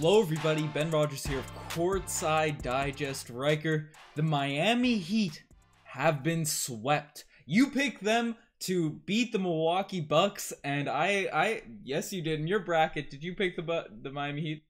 Hello, everybody. Ben Rogers here of Courtside Digest Ryker. The Miami Heat have been swept. You picked them to beat the Milwaukee Bucks, and I, I, yes, you did in your bracket. Did you pick the the Miami Heat?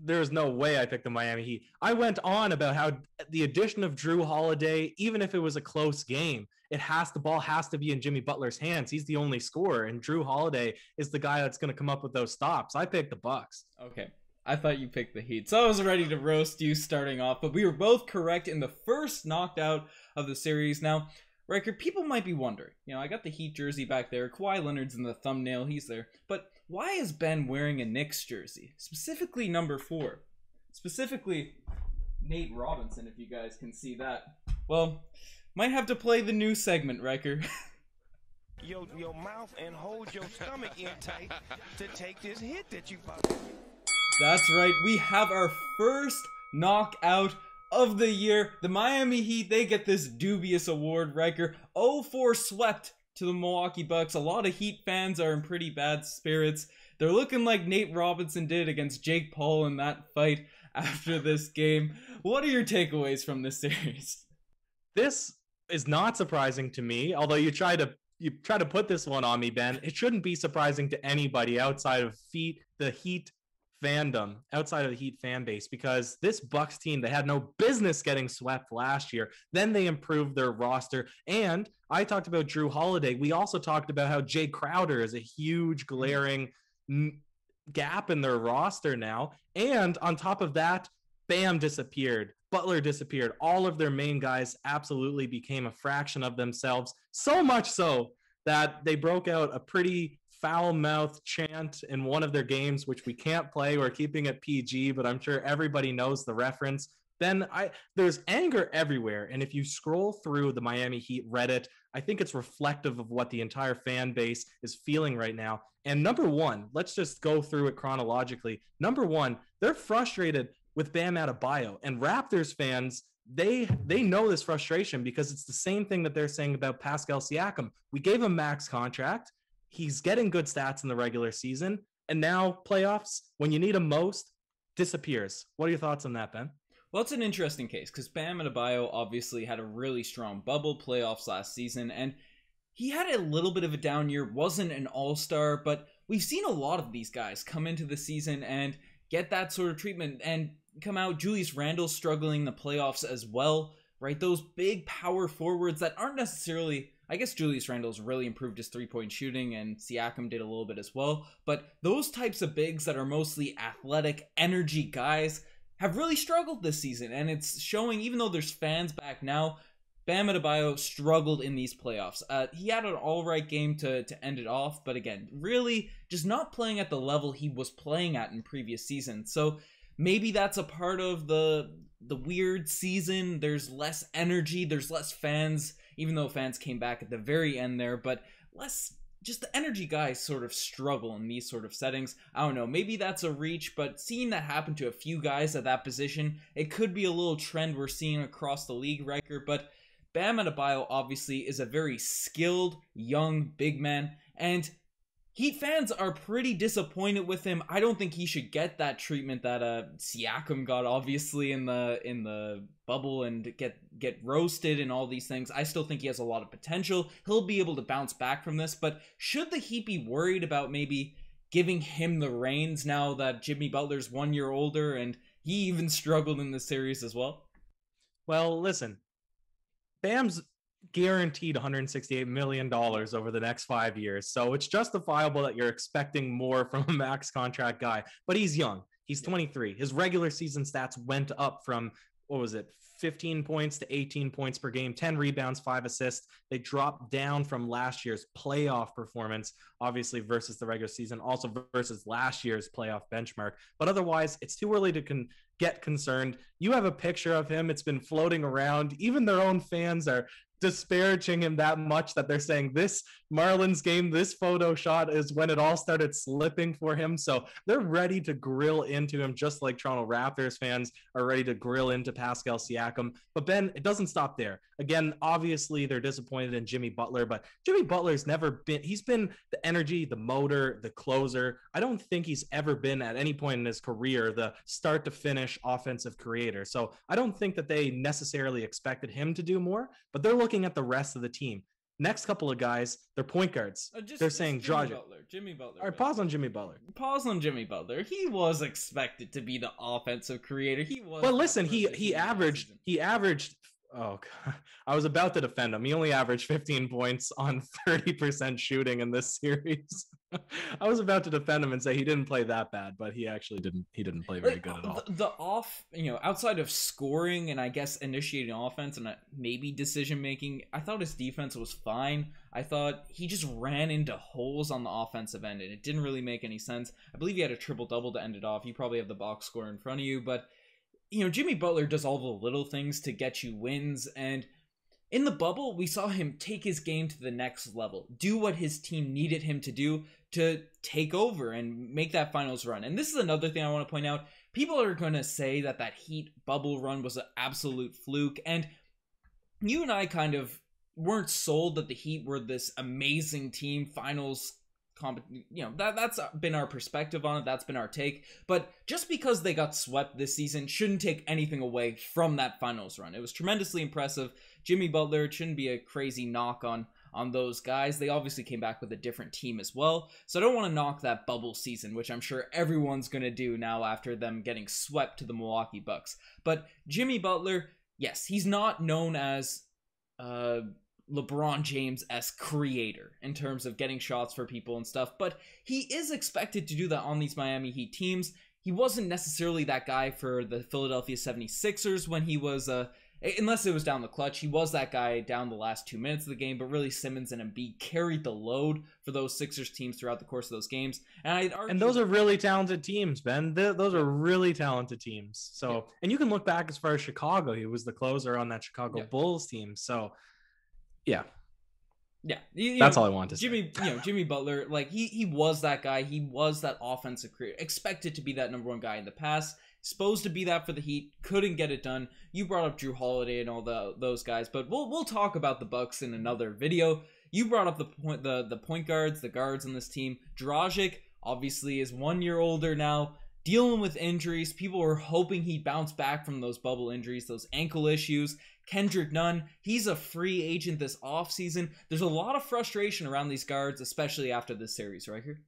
there's no way I picked the Miami Heat. I went on about how the addition of Jrue Holiday, even if it was a close game, it has the ball has to be in Jimmy Butler's hands. He's the only scorer, and Jrue Holiday is the guy that's going to come up with those stops. I picked the Bucks. Okay. I thought you picked the Heat. So I was ready to roast you starting off, but we were both correct in the first knocked out of the series. Now, Ryker, people might be wondering, you know, I got the Heat jersey back there. Kawhi Leonard's in the thumbnail, he's there. But why is Ben wearing a Knicks jersey? Specifically number four. Specifically Nate Robinson, if you guys can see that. Well, might have to play the new segment, Ryker. your, your mouth and hold your stomach in tight to take this hit that you about That's right. We have our first knockout of the year. The Miami Heat, they get this dubious award, Ryker. 0-4 swept to the Milwaukee Bucks. A lot of Heat fans are in pretty bad spirits. They're looking like Nate Robinson did against Jake Paul in that fight after this game. What are your takeaways from this series? This is not surprising to me, although you try to you try to put this one on me, Ben. It shouldn't be surprising to anybody outside of feet the Heat fandom outside of the Heat fan base because this Bucks team they had no business getting swept last year. Then they improved their roster, and I talked about Jrue Holiday. We also talked about how Jae Crowder is a huge glaring gap in their roster now, and on top of that, Bam disappeared. Butler disappeared. All of their main guys absolutely became a fraction of themselves. So much so that they broke out a pretty foul mouth chant in one of their games, which we can't play. We're keeping it PG, but I'm sure everybody knows the reference. Then I there's anger everywhere. And if you scroll through the Miami Heat Reddit, I think it's reflective of what the entire fan base is feeling right now. And number one, let's just go through it chronologically. Number one, they're frustrated with Bam Adebayo and Raptors fans they they know this frustration because it's the same thing that they're saying about Pascal Siakam. We gave him max contract. He's getting good stats in the regular season, and now playoffs, when you need him most, disappears. What are your thoughts on that, Ben? Well, it's an interesting case because Bam Adebayo obviously had a really strong bubble playoffs last season, and he had a little bit of a down year. wasn't an All Star, but we've seen a lot of these guys come into the season and get that sort of treatment and come out. Julius Randle struggling the playoffs as well, right? Those big power forwards that aren't necessarily I guess Julius Randle's really improved his three point shooting, and Siakam did a little bit as well. But those types of bigs that are mostly athletic, energy guys have really struggled this season, and it's showing. Even though there's fans back now, Bam Adebayo struggled in these playoffs. Uh, he had an all right game to to end it off, but again, really just not playing at the level he was playing at in previous seasons. So maybe that's a part of the the weird season. There's less energy. There's less fans even though fans came back at the very end there, but less just the energy guys sort of struggle in these sort of settings. I don't know, maybe that's a reach, but seeing that happen to a few guys at that position, it could be a little trend we're seeing across the league, Ryker. But Bam Adebayo obviously is a very skilled young big man, and Heat fans are pretty disappointed with him. I don't think he should get that treatment that uh Siakam got obviously in the in the bubble and get get roasted and all these things. I still think he has a lot of potential. He'll be able to bounce back from this, but should the Heat be worried about maybe giving him the reins now that Jimmy Butler's 1 year older and he even struggled in the series as well? Well, listen. Bam's guaranteed 168 million dollars over the next 5 years. So it's justifiable that you're expecting more from a max contract guy, but he's young. He's 23. His regular season stats went up from what was it 15 points to 18 points per game 10 rebounds 5 assists they dropped down from last year's playoff performance obviously versus the regular season also versus last year's playoff benchmark but otherwise it's too early to con- get concerned you have a picture of him it's been floating around even their own fans are disparaging him that much that they're saying this Marlins game, this photo shot is when it all started slipping for him. So they're ready to grill into him, just like Toronto Raptors fans are ready to grill into Pascal Siakam. But Ben, it doesn't stop there. Again, obviously they're disappointed in Jimmy Butler, but Jimmy Butler's never been, he's been the energy, the motor, the closer. I don't think he's ever been at any point in his career the start to finish offensive creator. So I don't think that they necessarily expected him to do more, but they're looking at the rest of the team. Next couple of guys, they're point guards. Uh, just- they're saying Jimmy Dragic. Butler. Jimmy Butler. All right, pause on Jimmy Butler. Pause on Jimmy Butler. He was expected to be the offensive creator. He was. Well, listen, he he averaged he averaged. Oh, God. I was about to defend him. He only averaged 15 points on 30% shooting in this series. I was about to defend him and say he didn't play that bad, but he actually didn't. He didn't play very Like, good at all. The, the off, you know, outside of scoring and I guess initiating offense and uh, maybe decision making, I thought his defense was fine. I thought he just ran into holes on the offensive end and it didn't really make any sense. I believe he had a triple double to end it off. You probably have the box score in front of you, but you know, Jimmy Butler does all the little things to get you wins and in the bubble, we saw him take his game to the next level, do what his team needed him to do to take over and make that finals run. And this is another thing I want to point out. People are going to say that that Heat bubble run was an absolute fluke. And you and I kind of weren't sold that the Heat were this amazing team, finals. Comp- you know that that's been our perspective on it. That's been our take. But just because they got swept this season shouldn't take anything away from that finals run. It was tremendously impressive. Jimmy Butler it shouldn't be a crazy knock on on those guys. They obviously came back with a different team as well. So I don't want to knock that bubble season, which I'm sure everyone's going to do now after them getting swept to the Milwaukee Bucks. But Jimmy Butler, yes, he's not known as uh LeBron James as creator in terms of getting shots for people and stuff, but he is expected to do that on these Miami Heat teams. He wasn't necessarily that guy for the Philadelphia 76ers when he was uh unless it was down the clutch. He was that guy down the last 2 minutes of the game, but really Simmons and Embiid carried the load for those Sixers teams throughout the course of those games. And argue And those are really talented teams, Ben. Th- those are really talented teams. So, Yeah. and you can look back as far as Chicago. He was the closer on that Chicago Yeah. Bulls team. So, yeah, yeah, you- you that's know, all I want to say. Jimmy, you know, Jimmy Butler, like he he was that guy. He was that offensive career, expected to be that number one guy in the past. Supposed to be that for the Heat, couldn't get it done. You brought up Jrue Holiday and all the those guys, but we'll we'll talk about the Bucks in another video. You brought up the point the the point guards, the guards on this team. Dragic obviously is one year older now, dealing with injuries. People were hoping he'd bounce back from those bubble injuries, those ankle issues. Kendrick Nunn, he's a free agent this offseason. There's a lot of frustration around these guards, especially after this series, right here.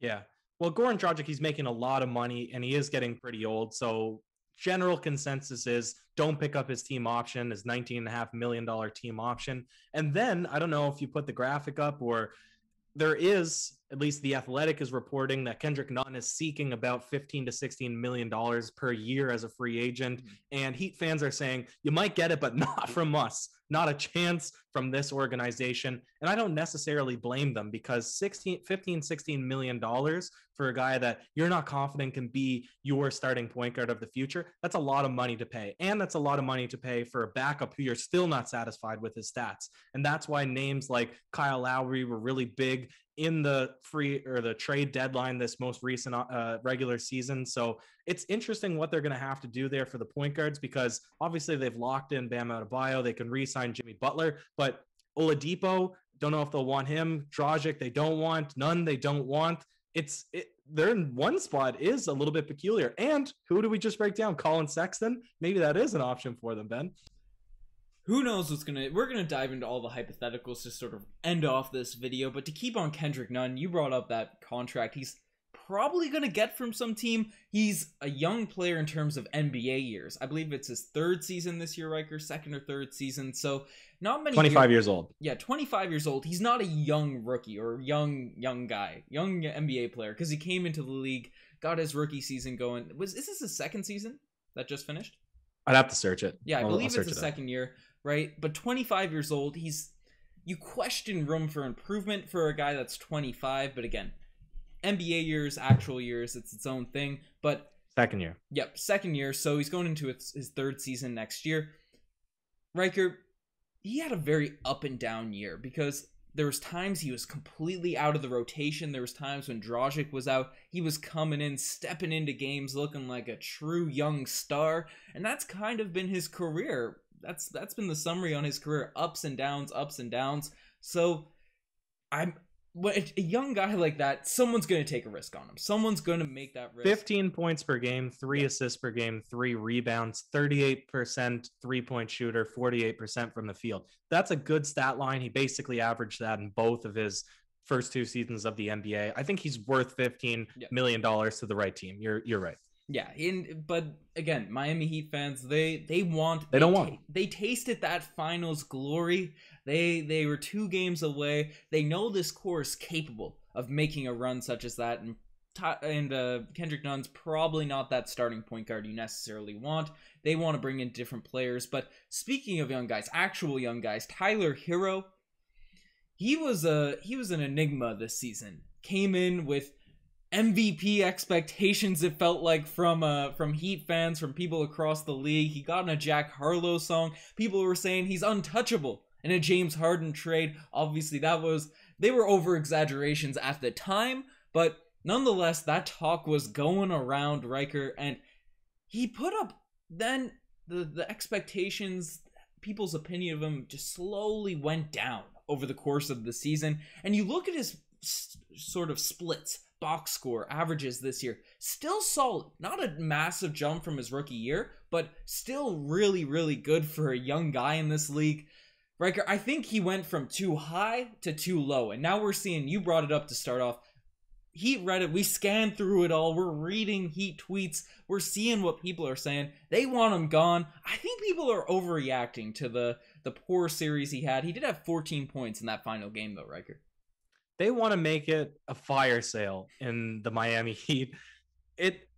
Yeah. Well, Goran Dragic, he's making a lot of money and he is getting pretty old. So, general consensus is don't pick up his team option, his $19.5 million team option. And then, I don't know if you put the graphic up or there is, at least the athletic is reporting that Kendrick Nunn is seeking about 15 to 16 million dollars per year as a free agent. Mhm. And Heat fans are saying you might get it, but not from us. Not a chance from this organization. And I don't necessarily blame them because 16, 15, 16 million dollars for a guy that you're not confident can be your starting point guard of the future, that's a lot of money to pay. And that's a lot of money to pay for a backup who you're still not satisfied with his stats. And that's why names like Kyle Lowry were really big in the free or the trade deadline this most recent uh, regular season. So it's interesting what they're going to have to do there for the point guards because obviously they've locked in Bam Adebayo. They can re-sign Jimmy Butler, but Oladipo, don't know if they'll want him. Dragic, they don't want. Nunn, they don't want. It's it, they're in one spot is a little bit peculiar. And who do we just break down? Collin Sexton. Maybe that is an option for them, Ben. Who knows what's gonna? We're gonna dive into all the hypotheticals to sort of end off this video. But to keep on Kendrick Nunn, you brought up that contract. He's probably gonna get from some team. He's a young player in terms of NBA years. I believe it's his third season this year, Ryker, second or third season. So not many. 25 years- years old. yeah 25 years old he's not a young rookie or young young guy young nba player because he came into the league got his rookie season going was is this his second season that just finished I'd have to search it. yeah i believe it's the second year right but 25 years old he's you question room for improvement for a guy that's 25 but again nba years actual years it's its own thing but Second year. Yep, second year. So he's going into his, his third season next year. Ryker, he had a very up and down year because there was times he was completely out of the rotation. There was times when Dragic was out. He was coming in, stepping into games looking like a true young star, and that's kind of been his career. That's that's been the summary on his career, ups and downs, ups and downs. So I'm but a young guy like that, someone's going to take a risk on him. Someone's going to make that risk. 15 points per game, three assists per game, three rebounds, 38% three point shooter, 48% from the field. That's a good stat line. He basically averaged that in both of his first two seasons of the NBA. I think he's worth fifteen Yeah. million dollars to the right team. You're you're right. Yeah, in but again, Miami Heat fans, they they want They don't want. they tasted that finals glory. They they were two games away. They know this core is capable of making a run such as that, and and uh, Kendrick Nunn's probably not that starting point guard you necessarily want. They want to bring in different players. But speaking of young guys, actual young guys, Tyler Herro, he was a he was an enigma this season. Came in with MVP expectations. It felt like from uh from Heat fans, from people across the league. He got in a Jack Harlow song. People were saying he's untouchable in a James Harden trade. Obviously, that was they were over exaggerations at the time, but nonetheless, that talk was going around Ryker, and he put up then the the expectations, people's opinion of him just slowly went down over the course of the season. And you look at his sort of splits, box score, averages this year, still solid. Not a massive jump from his rookie year, but still really, really good for a young guy in this league. Ryker, I think he went from too high to too low. And now we're seeing, you brought it up to start off. Heat Reddit, we scanned through it all. We're reading Heat tweets. We're seeing what people are saying. They want him gone. I think people are overreacting to the the poor series he had. He did have 14 points in that final game, though, Ryker. They want to make it a fire sale in the Miami Heat. It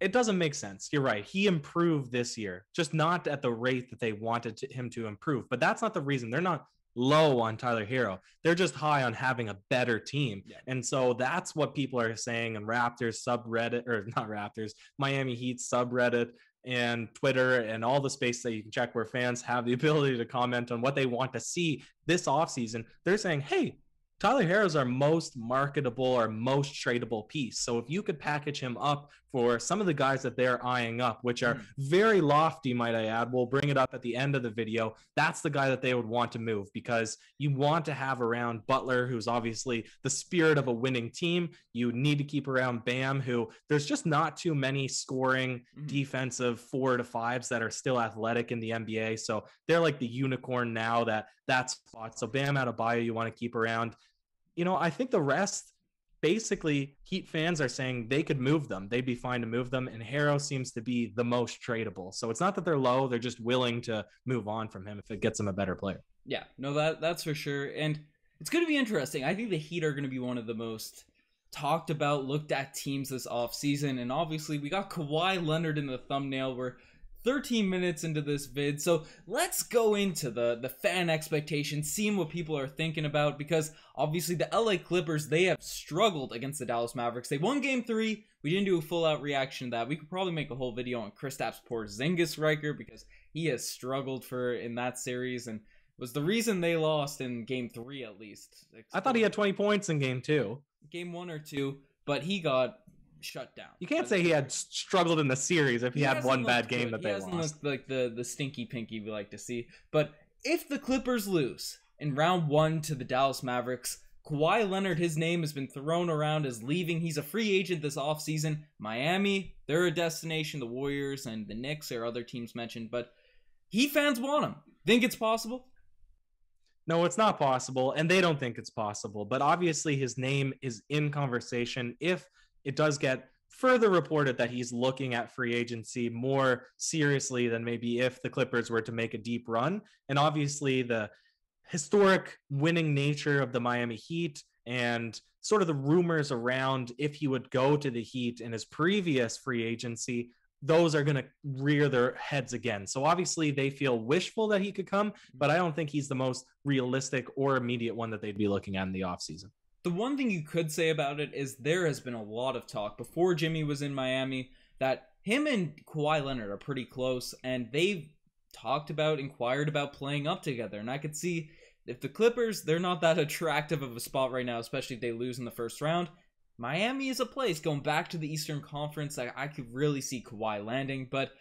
it doesn't make sense. You're right. He improved this year, just not at the rate that they wanted to, him to improve. But that's not the reason. They're not low on Tyler Herro. They're just high on having a better team. Yeah. And so that's what people are saying in Raptors subreddit or not Raptors, Miami Heat subreddit and Twitter and all the space that you can check where fans have the ability to comment on what they want to see this offseason. They're saying, hey, Tyler Herro's our most marketable or most tradable piece. So if you could package him up for some of the guys that they're eyeing up, which are Hmm. very lofty, might I add, we'll bring it up at the end of the video. That's the guy that they would want to move because you want to have around Butler, who's obviously the spirit of a winning team. You need to keep around Bam, who there's just not too many scoring Mhm. defensive four to fives that are still athletic in the NBA. So they're like the unicorn now that that spot. So Bam Adebayo, you want to keep around. You know, I think the rest, basically, Heat fans are saying they could move them. They'd be fine to move them. And Herro seems to be the most tradable. So it's not that they're low; they're just willing to move on from him if it gets them a better player. Yeah, no, that that's for sure. And it's going to be interesting. I think the Heat are going to be one of the most talked about, looked at teams this offseason. And obviously, we got Kawhi Leonard in the thumbnail. We're 13 minutes into this vid. So let's go into the, the fan expectations, seeing what people are thinking about. Because obviously, the LA Clippers, they have struggled against the Dallas Mavericks. They won game three. We didn't do a full out reaction to that. We could probably make a whole video on Kristaps Porzingis Ryker because he has struggled for in that series and was the reason they lost in game three at least. I thought he had 20 points in game two. game one or two, but he got shut down. You can't say he had struggled in the series if he, had one bad game good. that he they hasn't lost. looked like the the stinky pinky we like to see. But if the Clippers lose in round one to the Dallas Mavericks, Kawhi Leonard, his name has been thrown around as leaving. He's a free agent this offseason. Miami, they're a destination. The Warriors and the Knicks are other teams mentioned, but he fans want him. Think it's possible? No, it's not possible, and they don't think it's possible. But obviously, his name is in conversation if it does get further reported that he's looking at free agency more seriously than maybe if the Clippers were to make a deep run. And obviously, the historic winning nature of the Miami Heat and sort of the rumors around if he would go to the Heat in his previous free agency those are going to rear their heads again. So obviously they feel wishful that he could come, but I don't think he's the most realistic or immediate one that they'd be looking at in the offseason. The one thing you could say about it is there has been a lot of talk before Jimmy was in Miami that him and Kawhi Leonard are pretty close, and they've talked about, inquired about playing up together. And I could see if the Clippers, they're not that attractive of a spot right now, especially if they lose in the first round. Miami is a place going back to the Eastern Conference. I, I could really see Kawhi landing, but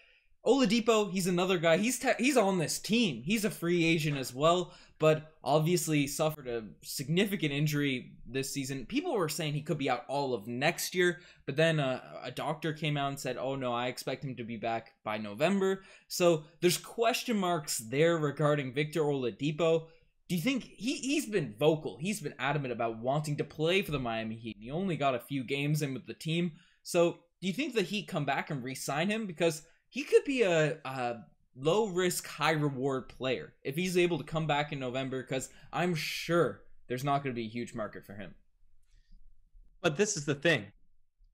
Oladipo, he's another guy. He's he's on this team. He's a free agent as well, but obviously suffered a significant injury this season. People were saying he could be out all of next year, but then uh, a doctor came out and said, "Oh no, I expect him to be back by November." So there's question marks there regarding Victor Oladipo. Do you think he he's been vocal? He's been adamant about wanting to play for the Miami Heat. He only got a few games in with the team. So do you think the Heat come back and re-sign him because he could be a, a low risk, high reward player if he's able to come back in November because I'm sure there's not going to be a huge market for him. But this is the thing.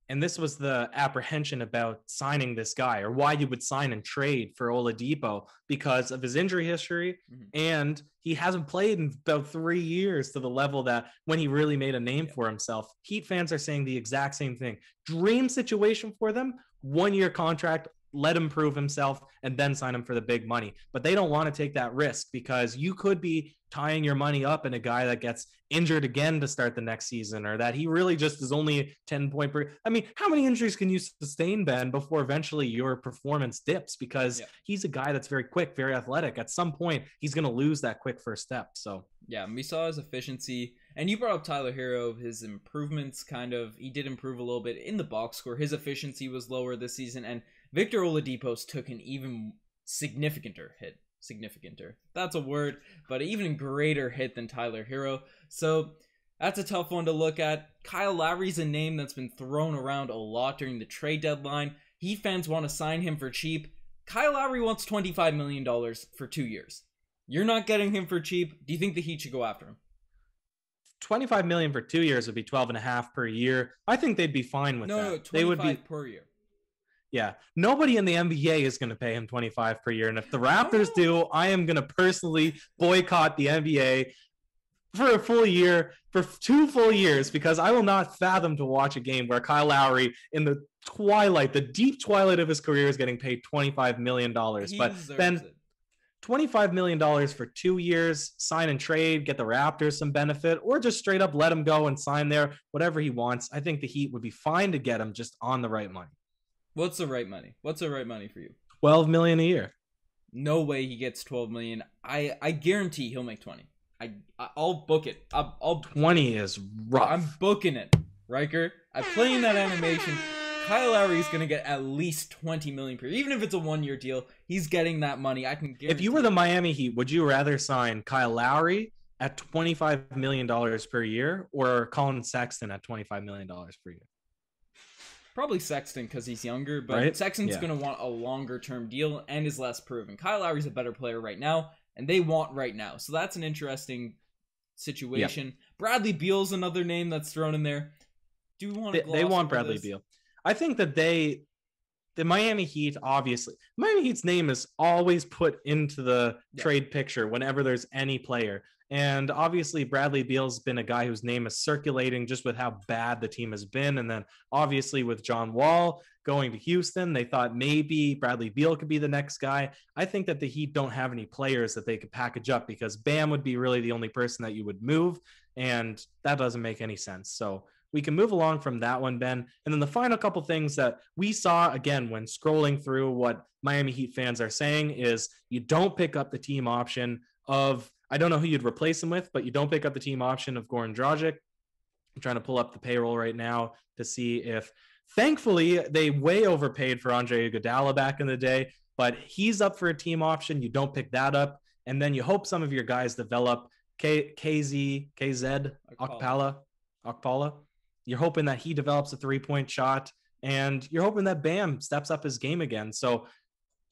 And this was the apprehension about signing this guy or why you would sign and trade for Oladipo because of his injury history. Mm-hmm. And he hasn't played in about three years to the level that when he really made a name yeah. for himself. Heat fans are saying the exact same thing. Dream situation for them, one year contract, let him prove himself and then sign him for the big money. But they don't want to take that risk because you could be tying your money up in a guy that gets injured again to start the next season or that he really just is only 10 point per I mean, how many injuries can you sustain Ben before eventually your performance dips because yeah. he's a guy that's very quick, very athletic. At some point, he's going to lose that quick first step. So, yeah, we saw his efficiency and you brought up Tyler Herro, his improvements kind of he did improve a little bit in the box score. His efficiency was lower this season and Victor Oladipo's took an even significanter hit. Significanter. That's a word, but even greater hit than Tyler Herro. So that's a tough one to look at. Kyle Lowry's a name that's been thrown around a lot during the trade deadline. Heat fans want to sign him for cheap. Kyle Lowry wants $25 million for two years. You're not getting him for cheap. Do you think the Heat should go after him? 25 million for two years would be 12 and a half per year. I think they'd be fine with no, that. No, 25 they would be per year. Yeah, nobody in the NBA is going to pay him 25 per year. And if the Raptors do, I am going to personally boycott the NBA for a full year, for two full years, because I will not fathom to watch a game where Kyle Lowry, in the twilight, the deep twilight of his career, is getting paid $25 million. He but then. It. $25 million for two years, sign and trade, get the Raptors some benefit, or just straight up let him go and sign there, whatever he wants. I think the Heat would be fine to get him just on the right money. What's the right money? What's the right money for you? 12 million a year. No way he gets 12 million. I I guarantee he'll make 20. I I'll book it. I'll, I'll 20 is rough. I'm booking it. Ryker, I play in that animation. Kyle Lowry is going to get at least 20 million per year. Even if it's a one year deal, he's getting that money. I can guarantee. If you were the Miami Heat, would you rather sign Kyle Lowry at $25 million per year or Collin Sexton at $25 million per year? Probably Sexton because he's younger, but right? Sexton's yeah. going to want a longer term deal and is less proven. Kyle Lowry's a better player right now, and they want right now. So that's an interesting situation. Yep. Bradley Beal's another name that's thrown in there. Do want? They, they want Bradley this? Beal. I think that they, the Miami Heat, obviously, Miami Heat's name is always put into the yeah. trade picture whenever there's any player. And obviously, Bradley Beal's been a guy whose name is circulating just with how bad the team has been. And then obviously, with John Wall going to Houston, they thought maybe Bradley Beal could be the next guy. I think that the Heat don't have any players that they could package up because Bam would be really the only person that you would move. And that doesn't make any sense. So we can move along from that one, Ben. And then the final couple things that we saw again when scrolling through what Miami Heat fans are saying is you don't pick up the team option of I don't know who you'd replace him with, but you don't pick up the team option of Goran Dragic. I'm trying to pull up the payroll right now to see if, thankfully, they way overpaid for Andre Iguodala back in the day, but he's up for a team option. You don't pick that up, and then you hope some of your guys develop. K KZ KZ Okpala Okpala. You're hoping that he develops a three point shot, and you're hoping that Bam steps up his game again. So,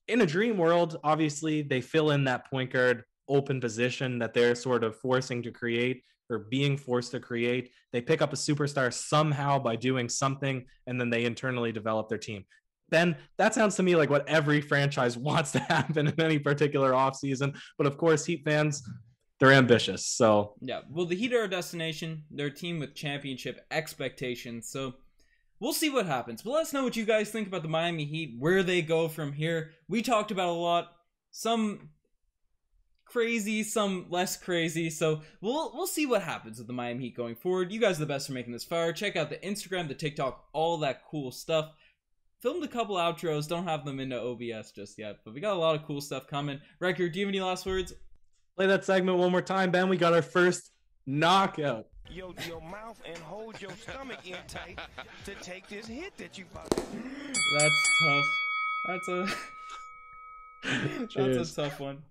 in a dream world, obviously they fill in that point guard open position that they're sort of forcing to create or being forced to create. They pick up a superstar somehow by doing something, and then they internally develop their team. Then that sounds to me like what every franchise wants to happen in any particular offseason. But of course, Heat fans, they're ambitious. So yeah, well, the Heat are a destination. They're a team with championship expectations. So we'll see what happens. But let us know what you guys think about the Miami Heat, where they go from here. We talked about a lot some crazy, some less crazy. So we'll we'll see what happens with the Miami Heat going forward. You guys are the best for making this far. Check out the Instagram, the TikTok, all that cool stuff. Filmed a couple outros, don't have them into OBS just yet, but we got a lot of cool stuff coming. Record, do you have any last words? Play that segment one more time, Ben. We got our first knockout. Your, your mouth and hold your stomach in tight to take this hit that you about That's tough. That's a that's a tough one.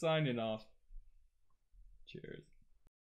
Signing off. Cheers.